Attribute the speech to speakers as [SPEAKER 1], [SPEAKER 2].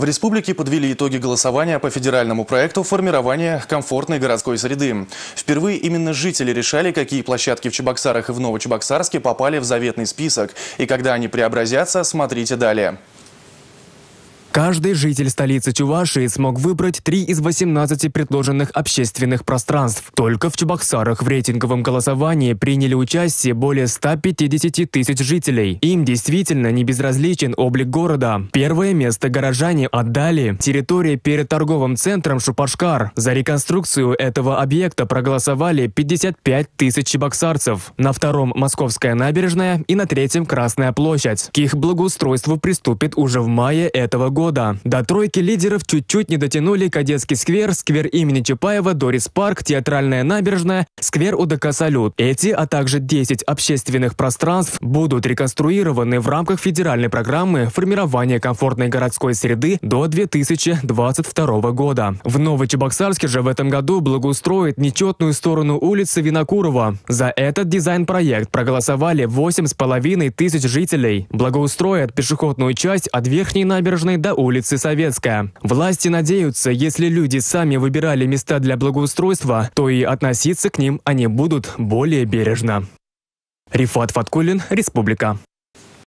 [SPEAKER 1] В республике подвели итоги голосования по федеральному проекту формирования комфортной городской среды. Впервые именно жители решали, какие площадки в Чебоксарах и в Новочебоксарске попали в заветный список. И когда они преобразятся, смотрите далее.
[SPEAKER 2] Каждый житель столицы Чувашии смог выбрать три из 18 предложенных общественных пространств. Только в Чебоксарах в рейтинговом голосовании приняли участие более 150 тысяч жителей. Им действительно не безразличен облик города. Первое место горожане отдали территории перед торговым центром Шупашкар. За реконструкцию этого объекта проголосовали 55 тысяч чебоксарцев. На втором – Московская набережная и на третьем – Красная площадь. К их благоустройству приступит уже в мае этого года года. До тройки лидеров чуть-чуть не дотянули Кадетский сквер, сквер имени Чапаева, Дорис Парк, Театральная набережная, сквер УДК «Салют». Эти, а также 10 общественных пространств будут реконструированы в рамках федеральной программы формирования комфортной городской среды до 2022 года. В Новочебоксарске же в этом году благоустроит нечетную сторону улицы Винокурова. За этот дизайн-проект проголосовали 8,5 тысяч жителей. Благоустроят пешеходную часть от Верхней набережной до до улицы Советская. Власти надеются, если люди сами выбирали места для благоустройства, то и относиться к ним они будут более бережно. Рифат Фаткулин, Республика.